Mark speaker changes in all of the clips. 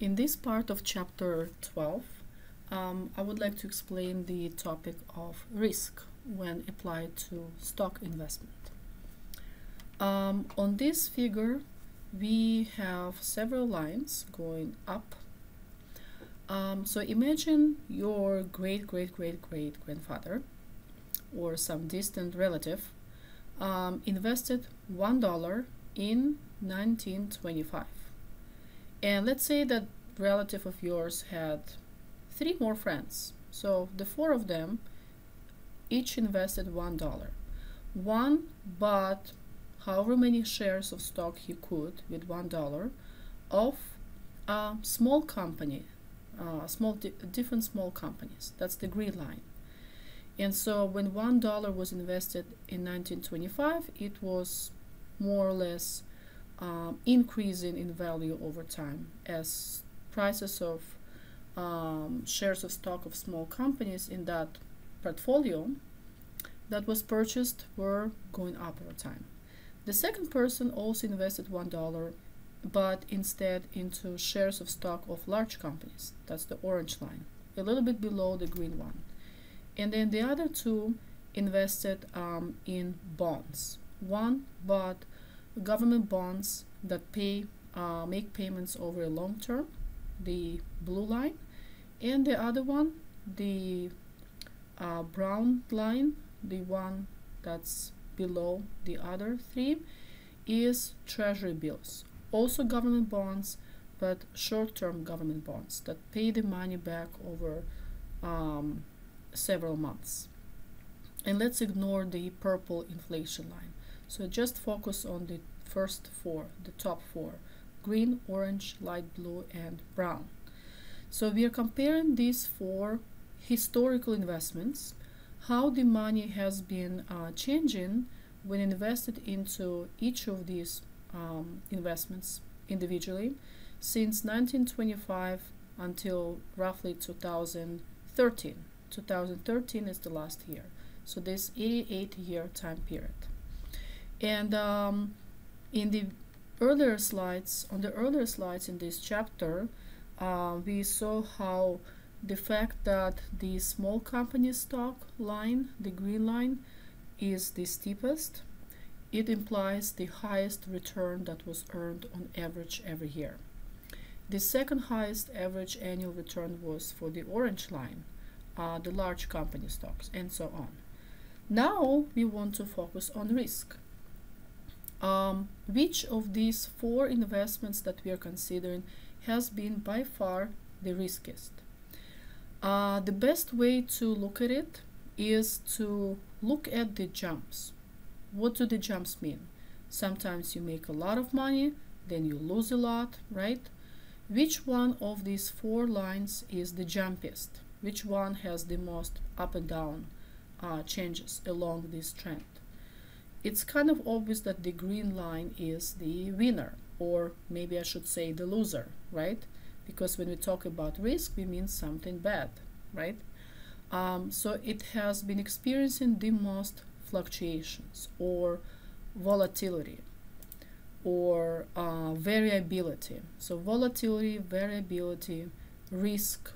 Speaker 1: In this part of chapter 12, um, I would like to explain the topic of risk when applied to stock investment. Um, on this figure, we have several lines going up. Um, so imagine your great great great great grandfather or some distant relative um, invested one dollar in 1925 and let's say that relative of yours had three more friends. So the four of them each invested one dollar. One bought however many shares of stock he could with one dollar of a small company uh, small di different small companies. That's the green line. And so when one dollar was invested in 1925 it was more or less um, increasing in value over time as prices of um, shares of stock of small companies in that portfolio that was purchased were going up over time. The second person also invested one dollar but instead into shares of stock of large companies. That's the orange line, a little bit below the green one. And then the other two invested um, in bonds. One bought government bonds that pay uh, make payments over a long term, the blue line, and the other one, the uh, brown line, the one that's below the other three, is treasury bills. Also government bonds, but short-term government bonds that pay the money back over um, several months. And let's ignore the purple inflation line. So just focus on the first four, the top four, green, orange, light blue, and brown. So we are comparing these four historical investments, how the money has been uh, changing when invested into each of these um, investments individually since 1925 until roughly 2013. 2013 is the last year. So this 88 year time period. And um, in the earlier slides, on the earlier slides in this chapter, uh, we saw how the fact that the small company stock line, the green line, is the steepest, it implies the highest return that was earned on average every year. The second highest average annual return was for the orange line, uh, the large company stocks, and so on. Now we want to focus on risk. Um, which of these four investments that we are considering has been by far the riskiest? Uh, the best way to look at it is to look at the jumps. What do the jumps mean? Sometimes you make a lot of money, then you lose a lot, right? Which one of these four lines is the jumpiest? Which one has the most up and down uh, changes along this trend? It's kind of obvious that the green line is the winner, or maybe I should say the loser, right? Because when we talk about risk, we mean something bad, right? Um, so it has been experiencing the most fluctuations or volatility or uh, variability. So volatility, variability, risk,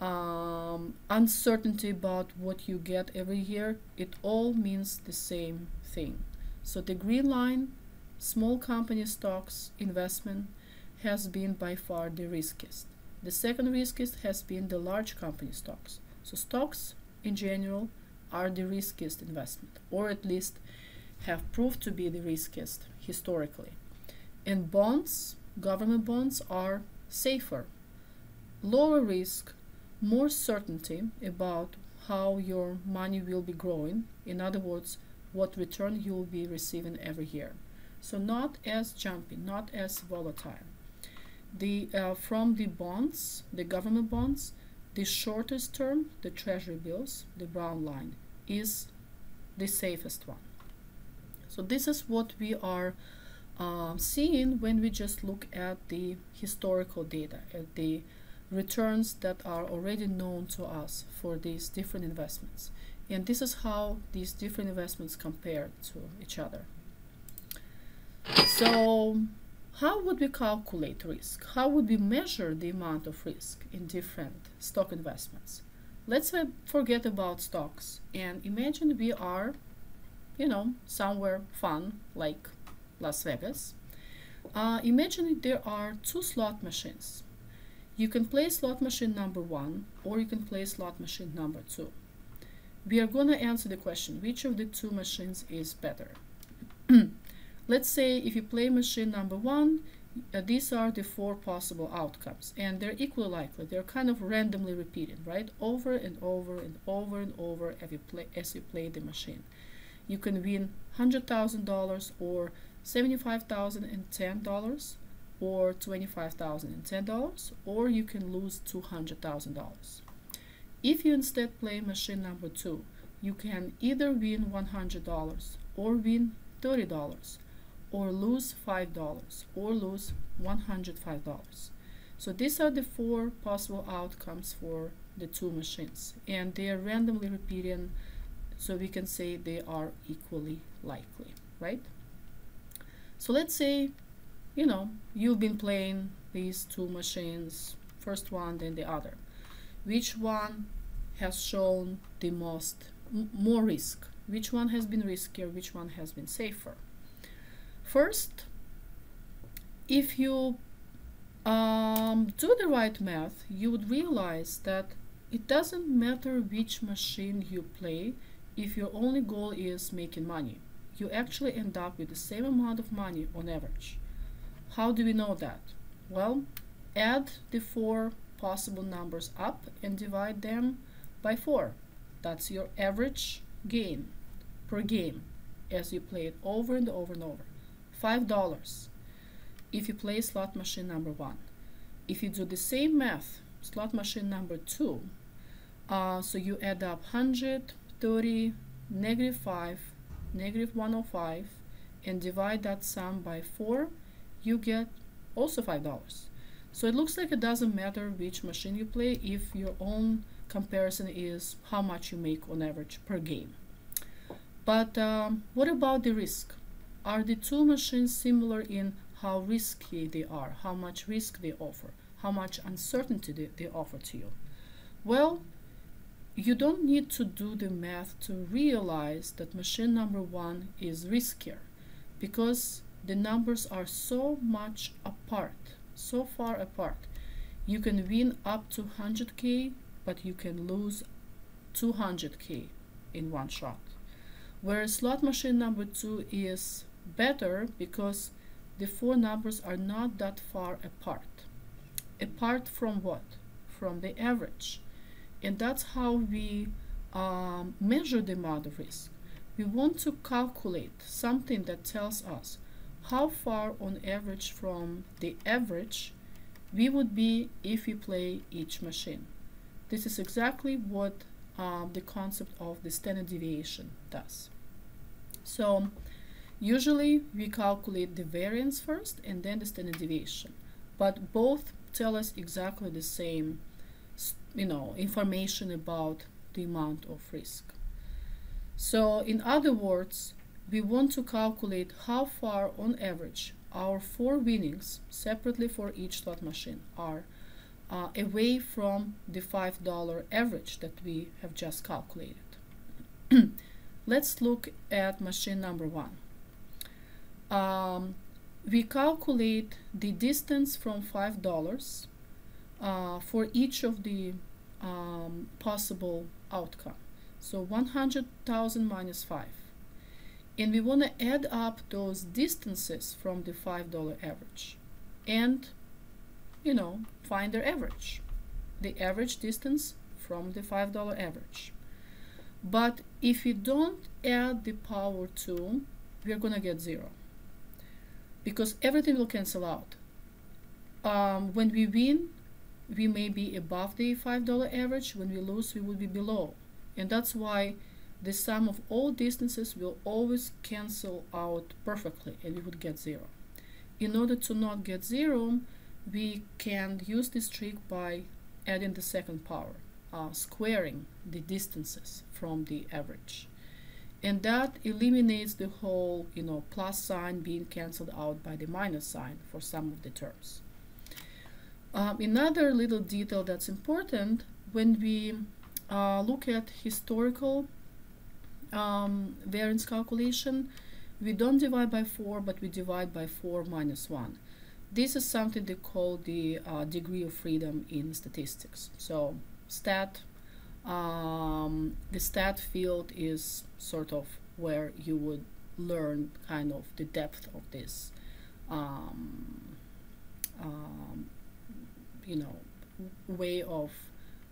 Speaker 1: um, uncertainty about what you get every year, it all means the same thing. So the green line, small company stocks investment has been by far the riskiest. The second riskiest has been the large company stocks. So stocks in general are the riskiest investment, or at least have proved to be the riskiest historically. And bonds, government bonds, are safer, lower risk, more certainty about how your money will be growing. In other words, what return you will be receiving every year. So not as jumpy, not as volatile. The uh, from the bonds, the government bonds, the shortest term, the treasury bills, the brown line, is the safest one. So this is what we are uh, seeing when we just look at the historical data, at the returns that are already known to us for these different investments. And this is how these different investments compare to each other. So how would we calculate risk? How would we measure the amount of risk in different stock investments? Let's uh, forget about stocks and imagine we are, you know, somewhere fun like Las Vegas. Uh, imagine there are two slot machines. You can play slot machine number one or you can play slot machine number two. We are going to answer the question which of the two machines is better. Let's say if you play machine number one, uh, these are the four possible outcomes and they're equally likely. They're kind of randomly repeated, right? Over and over and over and over as you play, as you play the machine. You can win $100,000 or $75,010 or $25,010 or you can lose $200,000. If you instead play machine number two, you can either win $100 or win $30 or lose $5 or lose $105. So these are the four possible outcomes for the two machines and they are randomly repeating so we can say they are equally likely, right? So let's say, you know, you've been playing these two machines, first one then the other. Which one has shown the most, more risk? Which one has been riskier? Which one has been safer? First, if you um, do the right math, you would realize that it doesn't matter which machine you play if your only goal is making money. You actually end up with the same amount of money on average. How do we know that? Well, add the four possible numbers up and divide them by 4. That's your average gain per game as you play it over and over and over. $5 if you play slot machine number 1. If you do the same math, slot machine number 2, uh, so you add up 130, negative 5, negative 105, and divide that sum by 4, you get also $5. So it looks like it doesn't matter which machine you play if your own comparison is how much you make on average per game. But um, what about the risk? Are the two machines similar in how risky they are, how much risk they offer, how much uncertainty they, they offer to you? Well, you don't need to do the math to realize that machine number one is riskier because the numbers are so much apart, so far apart. You can win up to 100k, but you can lose 200k in one shot. Whereas slot machine number two is better because the four numbers are not that far apart. Apart from what? From the average. And that's how we um, measure the amount of risk. We want to calculate something that tells us how far on average from the average we would be if we play each machine. This is exactly what um, the concept of the standard deviation does. So Usually we calculate the variance first and then the standard deviation, but both tell us exactly the same you know, information about the amount of risk. So in other words, we want to calculate how far on average our four winnings separately for each slot machine are uh, away from the $5 average that we have just calculated. Let's look at machine number one. Um, we calculate the distance from five dollars uh, for each of the um, possible outcome. So 100,000 minus 5 and we want to add up those distances from the $5 average and you know find their average the average distance from the $5 average but if we don't add the power 2 we're gonna get 0 because everything will cancel out. Um, when we win, we may be above the $5 average. When we lose, we will be below. And that's why the sum of all distances will always cancel out perfectly and we would get zero. In order to not get zero, we can use this trick by adding the second power, uh, squaring the distances from the average. and that eliminates the whole you know plus sign being cancelled out by the minus sign for some of the terms um, another little detail that's important when we uh, look at historical um, variance calculation. We don't divide by 4 but we divide by 4 minus 1 this is something they call the uh, degree of freedom in statistics. So stat um, the stat field is sort of where you would learn kind of the depth of this um, um, you know way of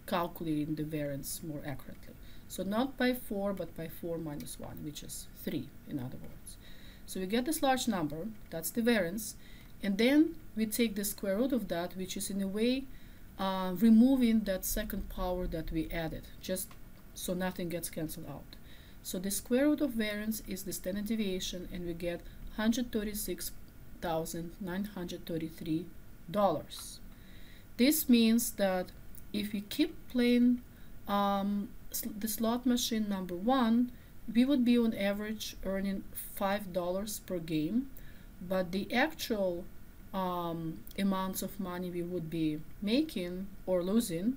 Speaker 1: calculating the variance more accurately so not by 4 but by 4 minus 1 which is 3 in other words so we get this large number that's the variance and then we take the square root of that which is in a way uh, removing that second power that we added, just so nothing gets cancelled out. So the square root of variance is the standard deviation, and we get $136,933. This means that if we keep playing um, the slot machine number one, we would be on average earning $5 per game, but the actual um, amounts of money we would be making or losing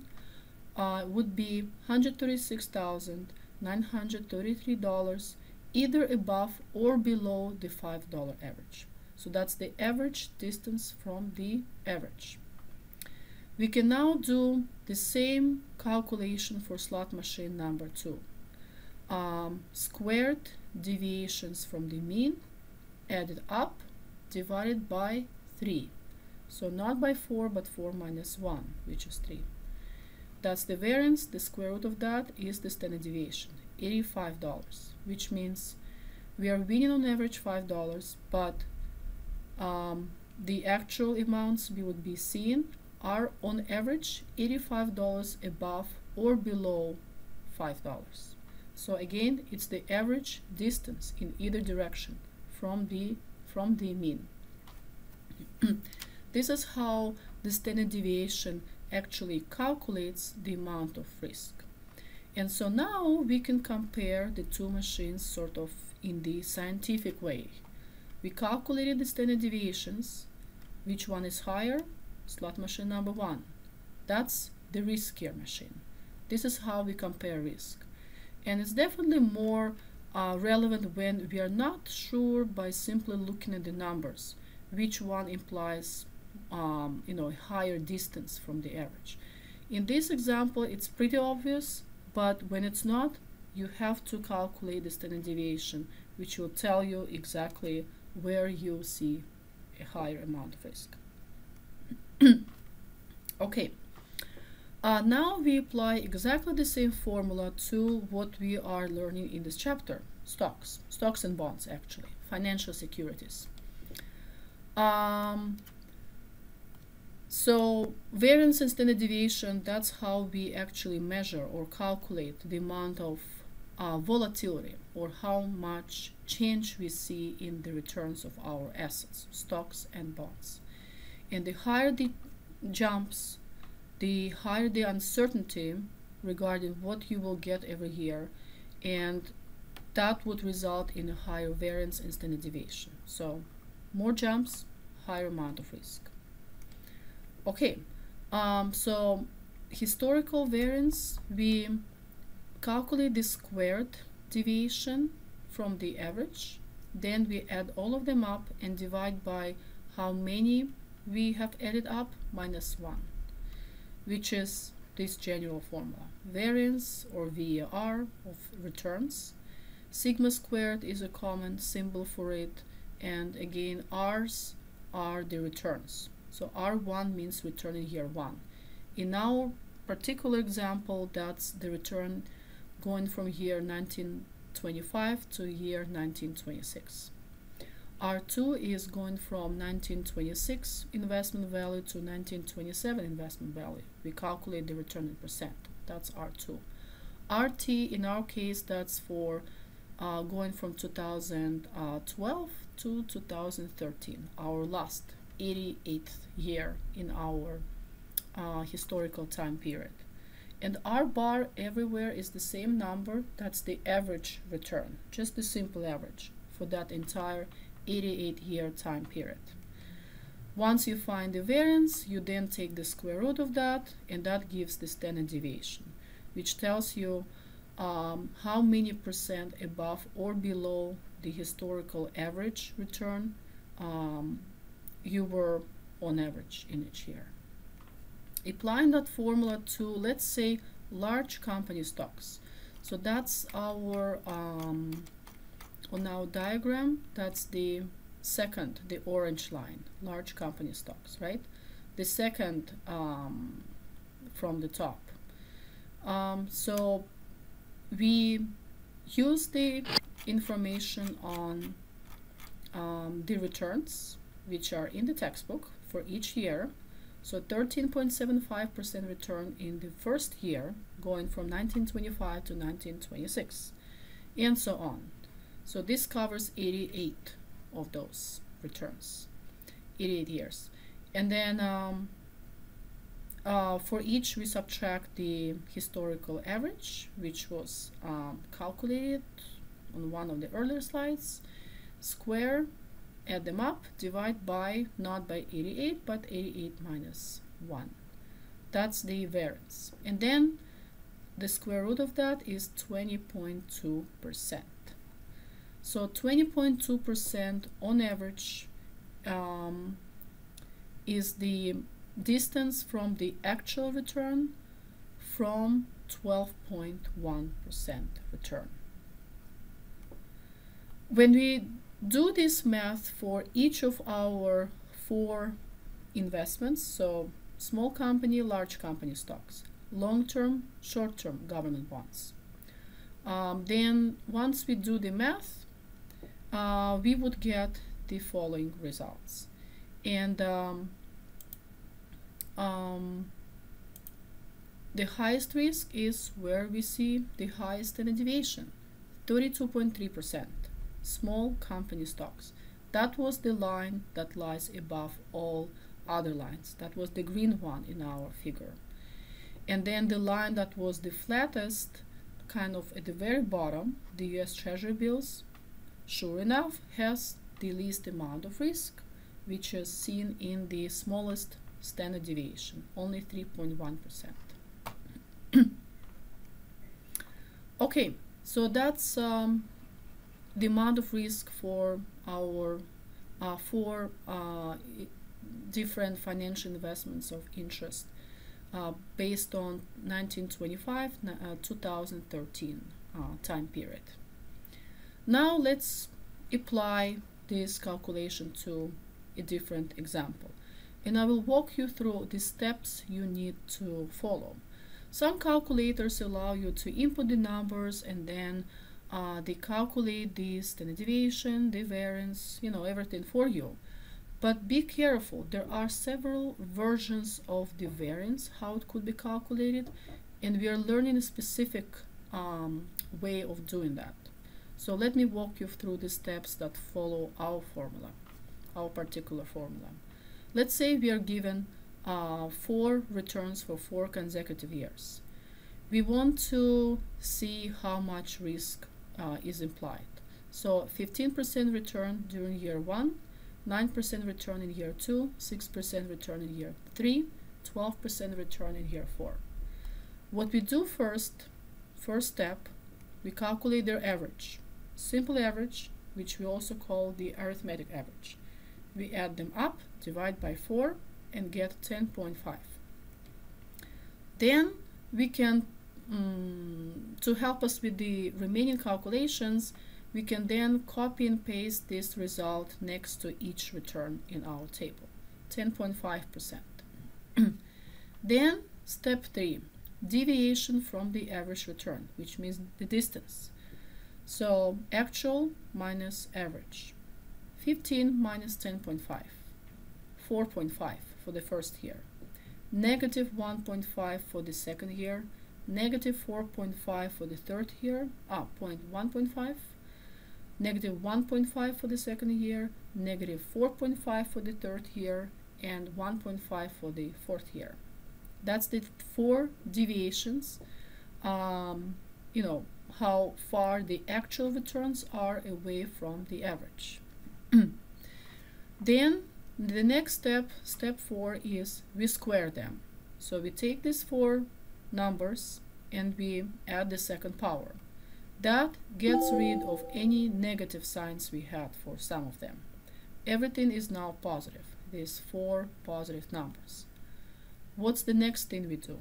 Speaker 1: uh, would be $136,933 either above or below the $5 average. So that's the average distance from the average. We can now do the same calculation for slot machine number two. Um, squared deviations from the mean added up divided by 3. So not by 4, but 4 minus 1, which is 3. That's the variance. The square root of that is the standard deviation, $85, which means we are winning on average $5, but um, the actual amounts we would be seeing are on average $85 above or below $5. So again, it's the average distance in either direction from the from the mean. this is how the standard deviation actually calculates the amount of risk. And so now we can compare the two machines sort of in the scientific way. We calculated the standard deviations. Which one is higher? Slot machine number one. That's the riskier machine. This is how we compare risk. And it's definitely more uh, relevant when we are not sure by simply looking at the numbers which one implies um, you know a higher distance from the average. In this example, it's pretty obvious, but when it's not, you have to calculate the standard deviation, which will tell you exactly where you see a higher amount of risk. Okay, uh, now we apply exactly the same formula to what we are learning in this chapter, stocks, stocks and bonds actually, financial securities. Um, so variance and standard deviation, that's how we actually measure or calculate the amount of uh, volatility or how much change we see in the returns of our assets, stocks and bonds. And the higher the jumps, the higher the uncertainty regarding what you will get every year and that would result in a higher variance and standard deviation. So more jumps, higher amount of risk. Okay, um, so historical variance, we calculate the squared deviation from the average, then we add all of them up and divide by how many we have added up minus 1, which is this general formula. Variance or VAR of returns. Sigma squared is a common symbol for it and again R's are the returns. So R1 means return in year 1. In our particular example, that's the return going from year 1925 to year 1926. R2 is going from 1926 investment value to 1927 investment value. We calculate the return in percent. That's R2. RT, in our case, that's for uh, going from 2012 to 2013, our last 88th year in our uh, historical time period. And R bar everywhere is the same number. That's the average return, just the simple average for that entire 88 year time period. Once you find the variance, you then take the square root of that, and that gives the standard deviation, which tells you um, how many percent above or below the historical average return um, you were on average in each year. Applying that formula to, let's say, large company stocks. So that's our, um, on our diagram, that's the second, the orange line, large company stocks, right? The second um, from the top. Um, so we use the information on um, the returns which are in the textbook for each year. So 13.75% return in the first year, going from 1925 to 1926, and so on. So this covers 88 of those returns, 88 years. And then um, uh, for each we subtract the historical average, which was um, calculated on one of the earlier slides, square add them up, divide by, not by 88, but 88 minus 1. That's the variance. And then the square root of that is 20.2%. So 20.2% on average um, is the distance from the actual return from 12.1% return. When we do this math for each of our four investments, so small company, large company stocks, long-term, short-term government bonds. Um, then once we do the math, uh, we would get the following results. And um, um, the highest risk is where we see the highest standard deviation, 32.3% small company stocks. That was the line that lies above all other lines. That was the green one in our figure. And then the line that was the flattest, kind of at the very bottom, the US Treasury bills, sure enough, has the least amount of risk, which is seen in the smallest standard deviation, only 3.1%. okay, so that's um, the amount of risk for our uh, four uh, different financial investments of interest uh, based on 1925 uh, 2013 uh, time period. Now let's apply this calculation to a different example and I will walk you through the steps you need to follow. Some calculators allow you to input the numbers and then uh, they calculate the standard deviation, the variance, you know, everything for you. But be careful, there are several versions of the variance, how it could be calculated, and we are learning a specific um, way of doing that. So let me walk you through the steps that follow our formula, our particular formula. Let's say we are given uh, four returns for four consecutive years. We want to see how much risk uh, is implied. So 15% return during year one, 9% return in year two, 6% return in year three, 12% return in year four. What we do first, first step, we calculate their average. Simple average, which we also call the arithmetic average. We add them up, divide by 4, and get 10.5. Then we can um, to help us with the remaining calculations, we can then copy and paste this result next to each return in our table, 10.5%. then step 3, deviation from the average return, which means the distance. So actual minus average, 15 minus 10.5, 4.5 for the first year, negative 1.5 for the second year, negative 4.5 for the third year, ah, point 1.5, negative 1.5 for the second year, negative 4.5 for the third year, and 1.5 for the fourth year. That's the four deviations, um, you know, how far the actual returns are away from the average. then the next step, step four, is we square them. So we take these four numbers and we add the second power. That gets rid of any negative signs we had for some of them. Everything is now positive, these four positive numbers. What's the next thing we do?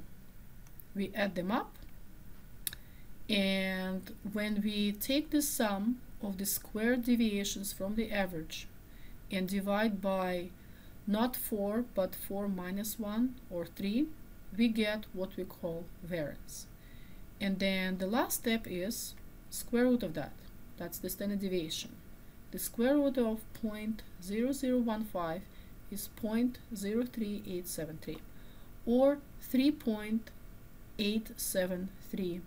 Speaker 1: We add them up and when we take the sum of the squared deviations from the average and divide by not 4 but 4 minus 1 or 3 we get what we call variance. And then the last step is square root of that. That's the standard deviation. The square root of 0.0015 is 0.03873 or 3.873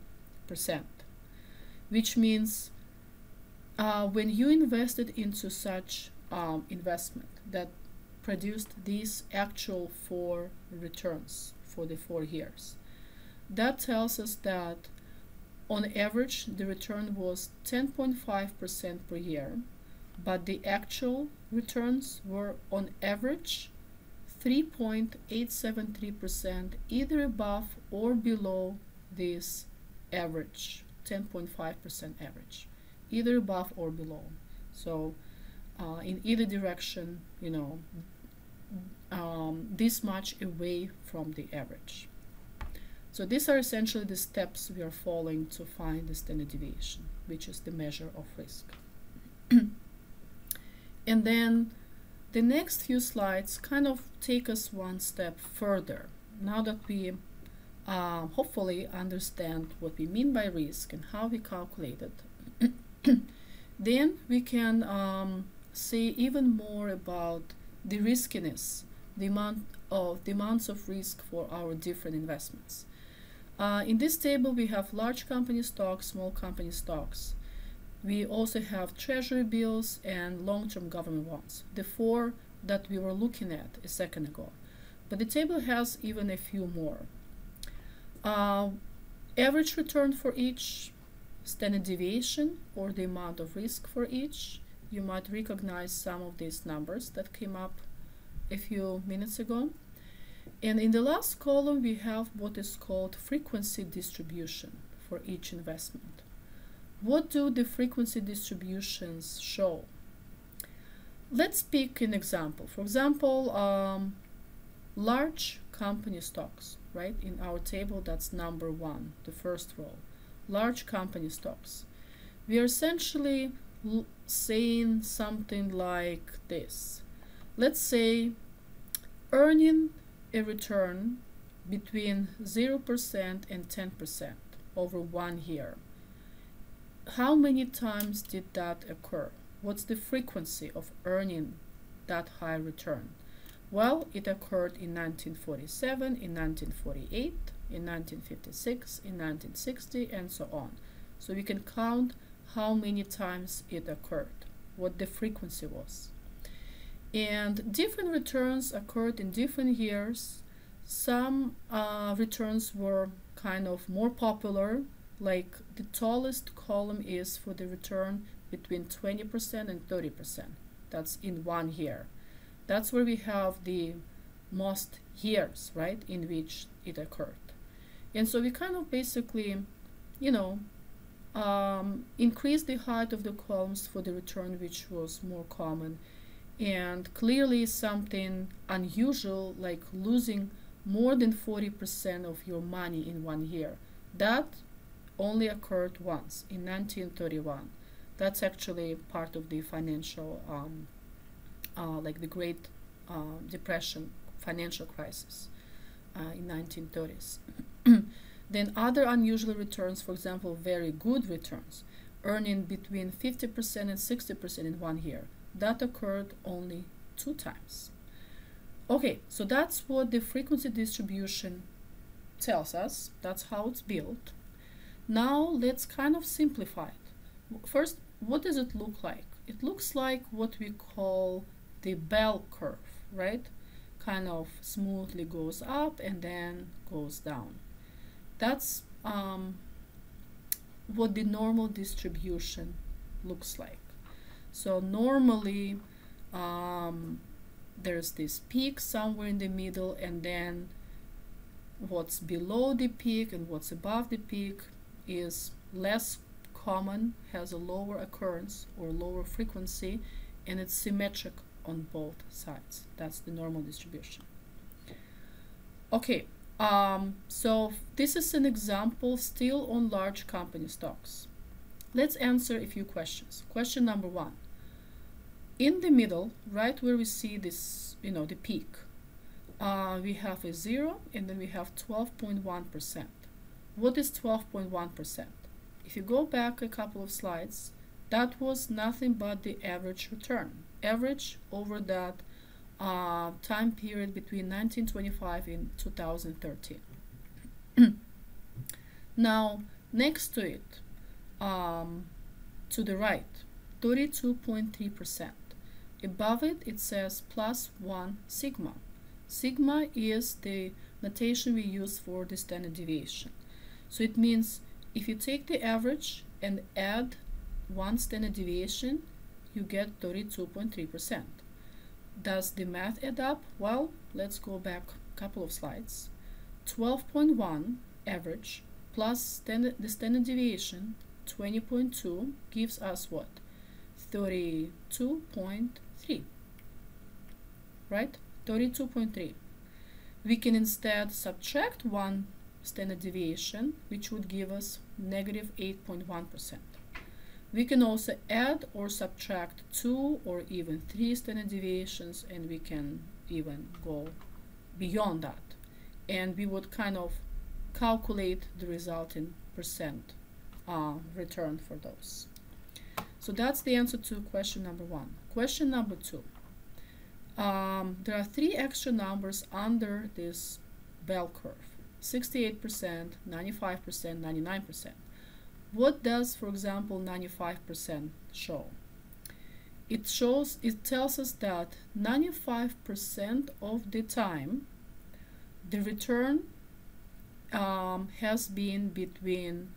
Speaker 1: percent which means uh, when you invested into such um, investment that produced these actual four returns for the four years. That tells us that on average the return was 10.5% per year, but the actual returns were on average 3.873% either above or below this average, 10.5% average, either above or below. So uh, in either direction, you know, um, this much away from the average. So these are essentially the steps we are following to find the standard deviation, which is the measure of risk. and then the next few slides kind of take us one step further. Now that we uh, hopefully understand what we mean by risk and how we calculate it, then we can um, say even more about the riskiness, the amount of the amounts of risk for our different investments. Uh, in this table, we have large company stocks, small company stocks. We also have treasury bills and long-term government bonds, the four that we were looking at a second ago. But the table has even a few more. Uh, average return for each, standard deviation or the amount of risk for each, you might recognize some of these numbers that came up a few minutes ago. And in the last column, we have what is called frequency distribution for each investment. What do the frequency distributions show? Let's pick an example. For example, um, large company stocks, right? In our table, that's number one, the first row. Large company stocks. We are essentially saying something like this. Let's say earning a return between 0% and 10% over one year. How many times did that occur? What's the frequency of earning that high return? Well, it occurred in 1947, in 1948, in 1956, in 1960, and so on. So we can count how many times it occurred, what the frequency was. And different returns occurred in different years. Some uh, returns were kind of more popular, like the tallest column is for the return between 20% and 30%. That's in one year. That's where we have the most years, right, in which it occurred. And so we kind of basically, you know, um, increase the height of the columns for the return which was more common. And clearly something unusual like losing more than 40% of your money in one year. That only occurred once in 1931 that's actually part of the financial um, uh, like the great uh, depression financial crisis uh, in 1930s Then other unusual returns, for example, very good returns, earning between 50% and 60% in one year, that occurred only two times. Okay, so that's what the frequency distribution tells us. That's how it's built. Now let's kind of simplify it. First, what does it look like? It looks like what we call the bell curve, right? kind of smoothly goes up and then goes down. That's um, what the normal distribution looks like. So normally um, there's this peak somewhere in the middle and then what's below the peak and what's above the peak is less common, has a lower occurrence or lower frequency, and it's symmetric on both sides. That's the normal distribution. Okay, um, so this is an example still on large company stocks. Let's answer a few questions. Question number one. In the middle, right where we see this, you know, the peak, uh, we have a zero and then we have 12.1%. What is 12.1%? If you go back a couple of slides, that was nothing but the average return. Average over that uh, time period between 1925 and 2013. now, next to it, um, to the right, 32.3%. Above it, it says plus 1 sigma. Sigma is the notation we use for the standard deviation. So it means if you take the average and add one standard deviation, you get 32.3%. Does the math add up? Well, let's go back a couple of slides. 12.1 average plus standard, the standard deviation 20.2 gives us what? 32.3 right 32.3 we can instead subtract one standard deviation which would give us negative negative 8.1 percent we can also add or subtract two or even three standard deviations and we can even go beyond that and we would kind of calculate the resulting percent uh, return for those. So that's the answer to question number one. Question number two. Um, there are three extra numbers under this bell curve. 68%, 95%, 99%. What does, for example, 95% show? It shows, it tells us that 95% of the time the return um, has been between,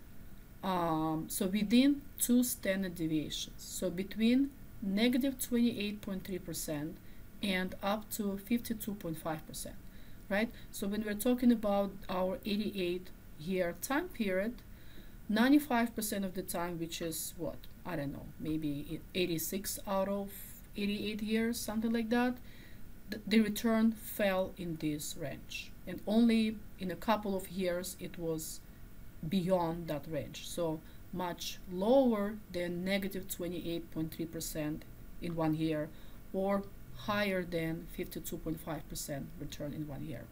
Speaker 1: um, so within two standard deviations. So between negative 28.3% and up to 52.5%, right? So when we're talking about our 88 year time period, 95% of the time, which is what? I don't know, maybe 86 out of 88 years, something like that, th the return fell in this range. And only in a couple of years it was beyond that range. So much lower than negative 28.3% in one year or higher than 52.5% return in one year,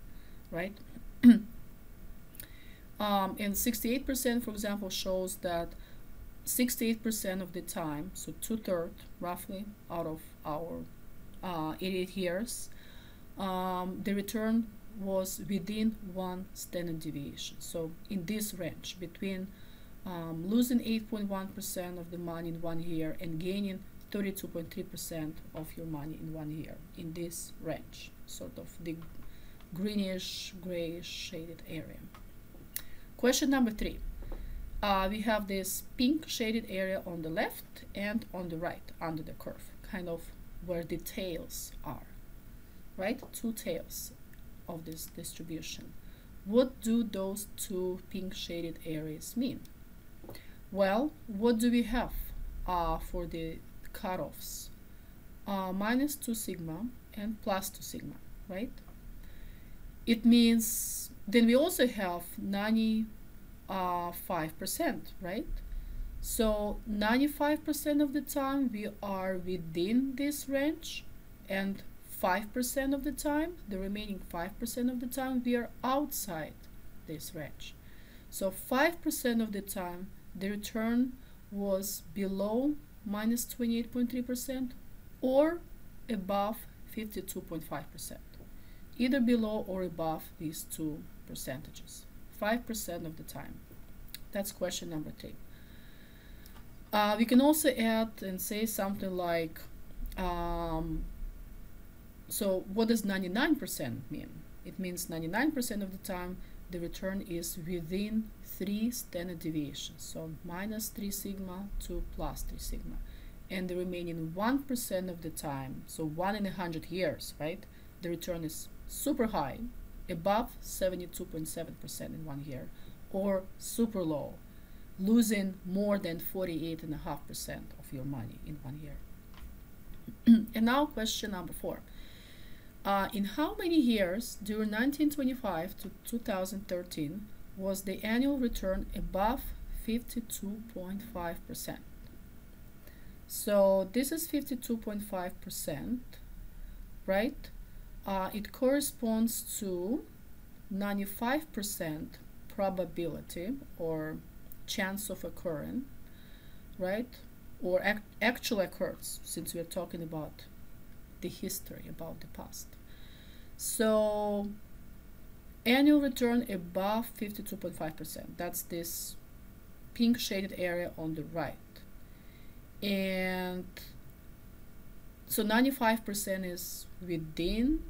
Speaker 1: right? Um, and 68%, for example, shows that 68% of the time, so two-thirds roughly out of our uh, 88 years, um, the return was within one standard deviation. So in this range, between um, losing 8.1% of the money in one year and gaining 32.3% of your money in one year, in this range, sort of the greenish, grayish shaded area. Question number three. Uh, we have this pink shaded area on the left and on the right under the curve, kind of where the tails are, right? Two tails of this distribution. What do those two pink shaded areas mean? Well, what do we have uh, for the cutoffs? Uh, minus 2 sigma and plus 2 sigma, right? It means then we also have 95%, uh, right? So 95% of the time we are within this range and 5% of the time, the remaining 5% of the time, we are outside this range. So 5% of the time, the return was below minus 28.3% or above 52.5%, either below or above these two percentages, 5% of the time. That's question number three. Uh, we can also add and say something like um, so what does 99% mean? It means 99% of the time the return is within 3 standard deviations. So minus 3 sigma to plus 3 sigma. And the remaining 1% of the time, so 1 in a 100 years, right? The return is super high, above 72.7% in one year, or super low, losing more than 48.5% of your money in one year. and now question number four. Uh, in how many years during 1925 to 2013 was the annual return above 52.5%? So this is 52.5%, right? Uh, it corresponds to 95% probability or chance of occurring, right? Or act actually occurs, since we're talking about the history, about the past. So annual return above 52.5%. That's this pink shaded area on the right. And so 95% is within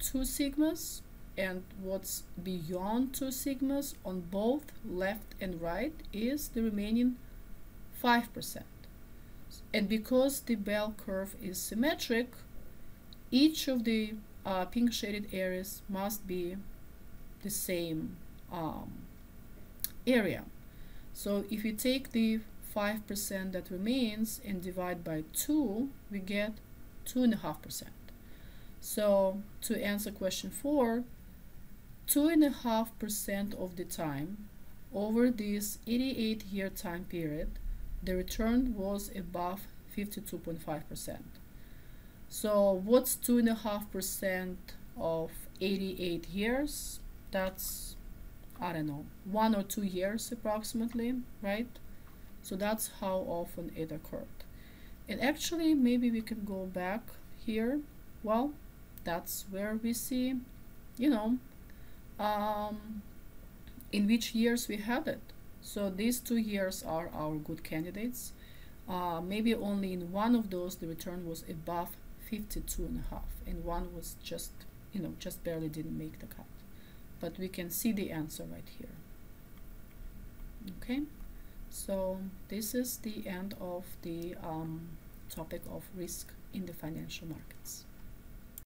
Speaker 1: 2 sigmas and what's beyond 2 sigmas on both left and right is the remaining 5%. And because the bell curve is symmetric, each of the uh, pink shaded areas must be the same um, area. So if you take the 5% that remains and divide by 2, we get 2.5%. So to answer question 4, 2.5% of the time over this 88 year time period, the return was above 52.5%. So what's 2.5% of 88 years? That's, I don't know, one or two years approximately, right? So that's how often it occurred. And actually, maybe we can go back here. Well, that's where we see, you know, um, in which years we had it. So these two years are our good candidates. Uh, maybe only in one of those the return was above 52 and a half and one was just you know just barely didn't make the cut but we can see the answer right here okay so this is the end of the um, topic of risk in the financial markets